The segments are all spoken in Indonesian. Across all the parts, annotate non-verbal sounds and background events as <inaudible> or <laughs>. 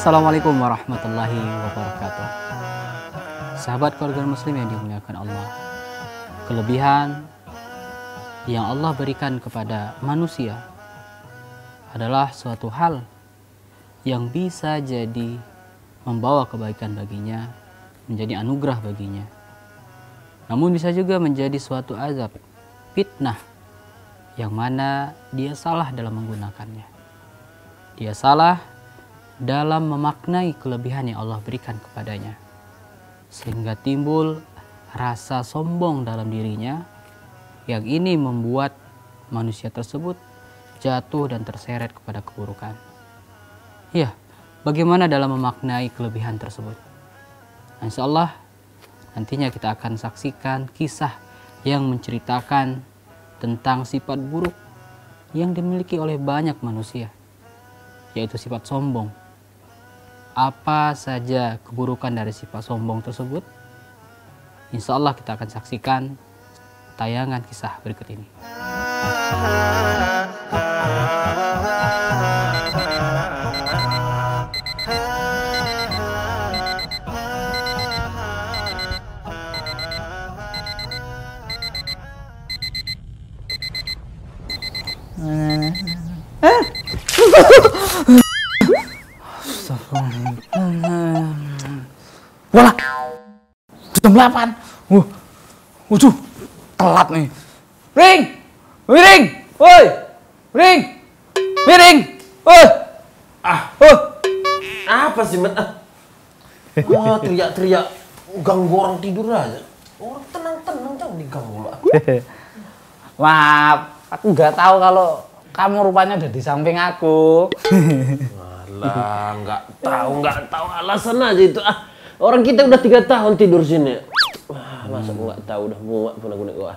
Assalamualaikum warahmatullahi wabarakatuh. Sahabat keluarga muslim yang dimuliakan Allah. Kelebihan yang Allah berikan kepada manusia adalah suatu hal yang bisa jadi membawa kebaikan baginya, menjadi anugerah baginya. Namun bisa juga menjadi suatu azab, fitnah yang mana dia salah dalam menggunakannya. Dia salah dalam memaknai kelebihan yang Allah berikan kepadanya. Sehingga timbul rasa sombong dalam dirinya yang ini membuat manusia tersebut jatuh dan terseret kepada keburukan. Ya, bagaimana dalam memaknai kelebihan tersebut? Insya Allah nantinya kita akan saksikan kisah yang menceritakan tentang sifat buruk yang dimiliki oleh banyak manusia, yaitu sifat sombong. Apa saja keburukan dari sifat sombong tersebut? Insya Allah kita akan saksikan tayangan kisah berikut ini. Jam 8. Wah, waduh, telat nih. Ring, Wih, ring, woi, ring, Wih, ring, woi. Ah, Oh, apa sih, Mat? Ah, Wah, teriak-teriak ganggu orang tidur aja. Orang tenang-tenang jangan diganggu lah. <laughs> maaf, aku nggak tahu kalau kamu rupanya ada di samping aku. Alah, nggak tahu, nggak tahu alasan aja itu. Ah, orang kita udah tiga tahun tidur sini. Wah, masa aku nggak tahu udah muak pun aku gua.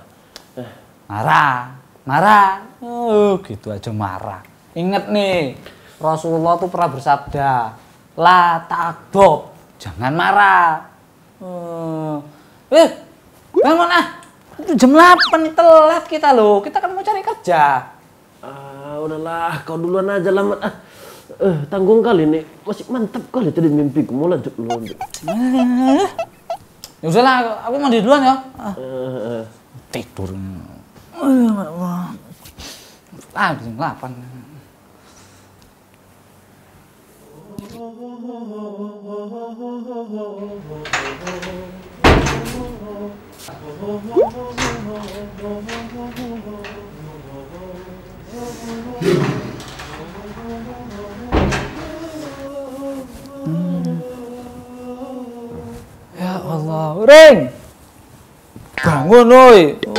Eh, Marah, marah. Oh, gitu aja marah. Ingat nih, Rasulullah tuh pernah bersabda, la takdob, jangan marah. Oh. Eh, bangun ah. Itu jam 8 nih telat kita loh. Kita kan mau cari kerja. Ah, udahlah, kau duluan aja lah. Ah, eh, tanggung kali nih. Masih mantap kali tadi mimpiku. Mau lanjut lanjut. Eh, Ya udahlah, aku mandi duluan ya. Ah, eh. tidur. Ah, jam ยาอัลลอฮ์เร่งของนน้อยโอ้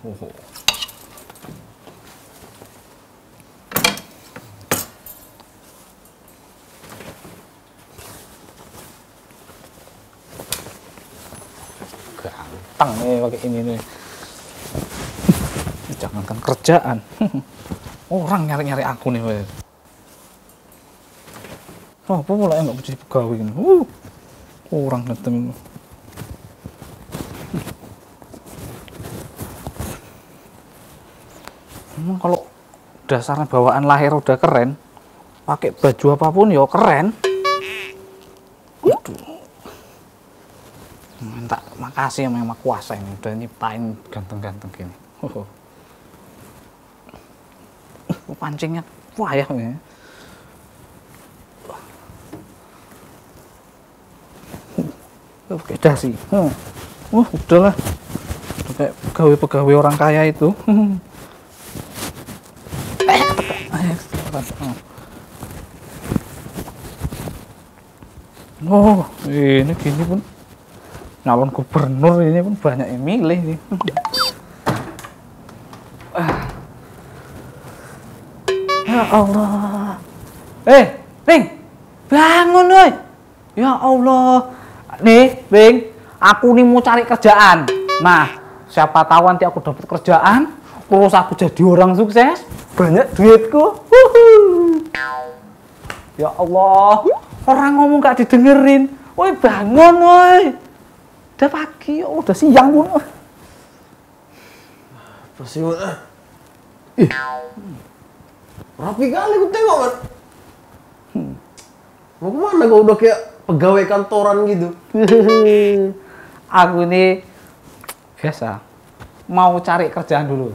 โอ้โหตั้งเลยว่าแกเองเลย Jangankan kerjaan. <laughs> Orang nyari-nyari aku nih, woi. Oh, apa pula yang nggak jadi pegawai ini? Uh, kurang datang. Emang kalau dasarnya bawaan lahir udah keren, pakai baju apa pun ya keren. Waduh. Minta makasih sama yang kuasa ini udah nyiptain ganteng-ganteng gini. Oh. <laughs> Pancingnya wah ya. ini. Oh, pakai dasi. Hmm. Wah, udahlah. Udah kayak pegawai-pegawai orang kaya itu. Hmm. Oh, ini gini pun calon gubernur ini pun banyak yang milih nih. Ya Allah. Eh, Ring, bangun woi. Ya Allah. Nih, Ring, aku nih mau cari kerjaan. Nah, siapa tahu nanti aku dapat kerjaan, terus aku jadi orang sukses, banyak duitku. Huhu. Ya Allah, orang ngomong gak didengerin. Woi, bangun woi. Udah pagi, oh, udah siang pun. Apa sih, Mat? Rapi kali gue tengok man. Mau ke mana kau udah kayak pegawai kantoran gitu? <laughs> Aku ini biasa mau cari kerjaan dulu.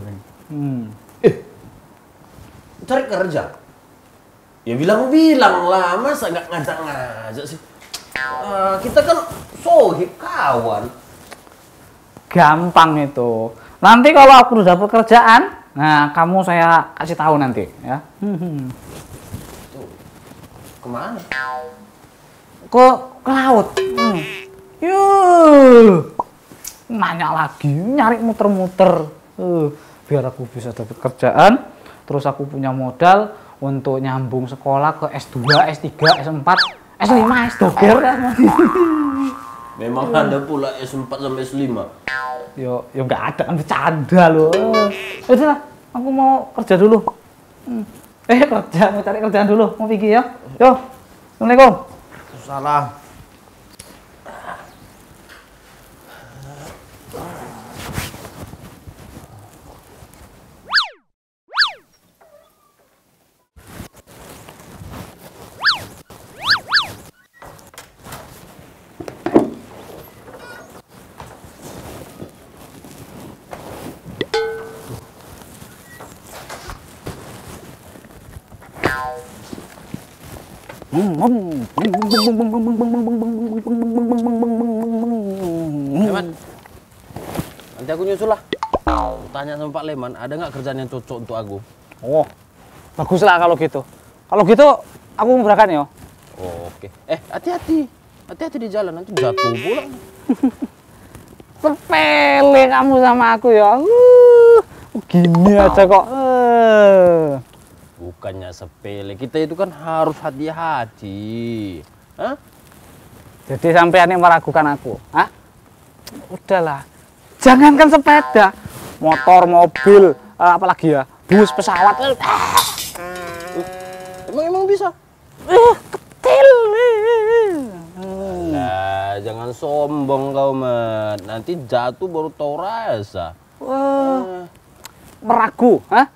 Hmm. Cari kerja. Ya bilang-bilang lah, masa nggak ngajak-ngajak sih? Ah, kita kan sohib kawan. Gampang itu. Nanti kalau aku udah dapat kerjaan, nah kamu saya kasih tahu nanti ya. Hmm. Ke mana? Ke, ke laut. Hmm. Yuh. Nanya lagi, nyari muter-muter. Uh, biar aku bisa dapat kerjaan, terus aku punya modal untuk nyambung sekolah ke S2, S3, S4, S5, S2 Memang ada pula S4 sampai S5. Yo, yo nggak ada kan bercanda loh. Eh, udah lah, aku mau kerja dulu. Hmm. Eh kerja, mau cari kerjaan dulu, mau pergi ya. Yo, assalamualaikum. Salah. Leman. Nanti aku nyusul lah. Tanya sama Pak Leman, ada nggak kerjaan yang cocok untuk aku? Oh, bagus lah kalau gitu. Kalau gitu, aku mau berangkat ya. Oh, Oke. Eh, hati-hati. Hati-hati di jalan, nanti jatuh pula. <laughs> Sepele kamu sama aku ya. Uh, gini aja kok. Uh. Bukannya sepele, kita itu kan harus hati-hati. Hah? Jadi sampean yang meragukan aku, Hah? Udahlah. Jangankan sepeda, motor, mobil, eh, apalagi ya, bus, pesawat. eh, Emang emang bisa? Eh, kecil. Jangan sombong kau, Mat. Nanti jatuh baru tahu rasa. Wah, meragu, hah?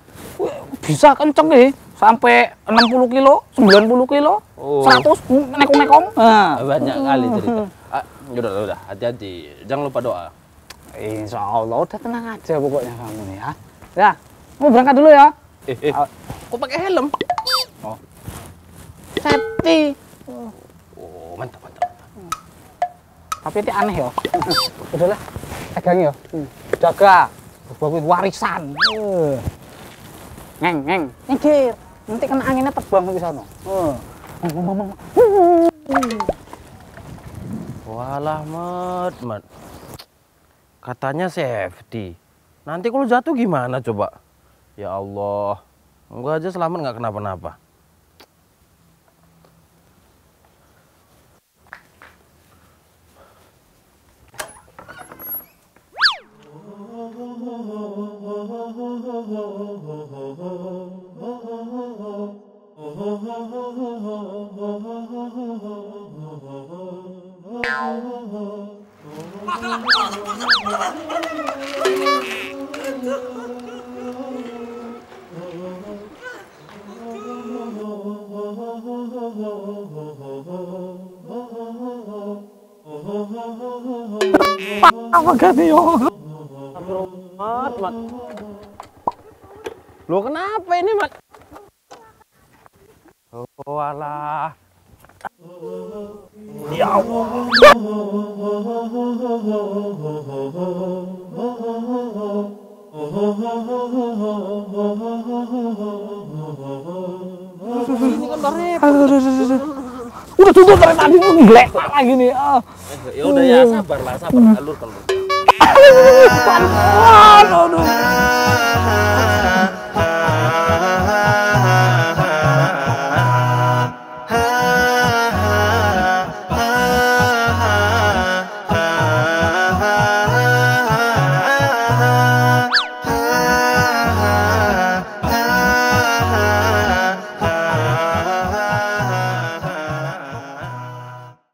Bisa kenceng nih, sampai 60 kilo, 90 kilo, Oh. 100 nekong-nekong. Nah. Banyak kali cerita. Ah, udah, udah, hati-hati. Jangan lupa doa. Insya Allah, udah tenang aja pokoknya kamu nih ya. Ya, mau berangkat dulu ya. Eh, eh. Ah. Kok pakai helm? Safety. Oh, mantap, mantap. Tapi ini aneh ya. <laughs> Udahlah, pegang ya. Jaga. Bagus warisan. Eh. Ngeng, ngeng. Nyingkir. Nanti kena anginnya terbang ke sana. Eh. Walah, Mat, Mat. Katanya safety. Nanti kalau jatuh gimana coba? Ya Allah. Gua aja selamat nggak kenapa-napa. Mat. Lo kenapa ini, Mat? Oh, alah. Ya Allah. Ini kan udah tutup dari tadi ngelek lagi nih. Ah. Ya udah ya, sabar lah, sabar. Alur kalau. Aduh.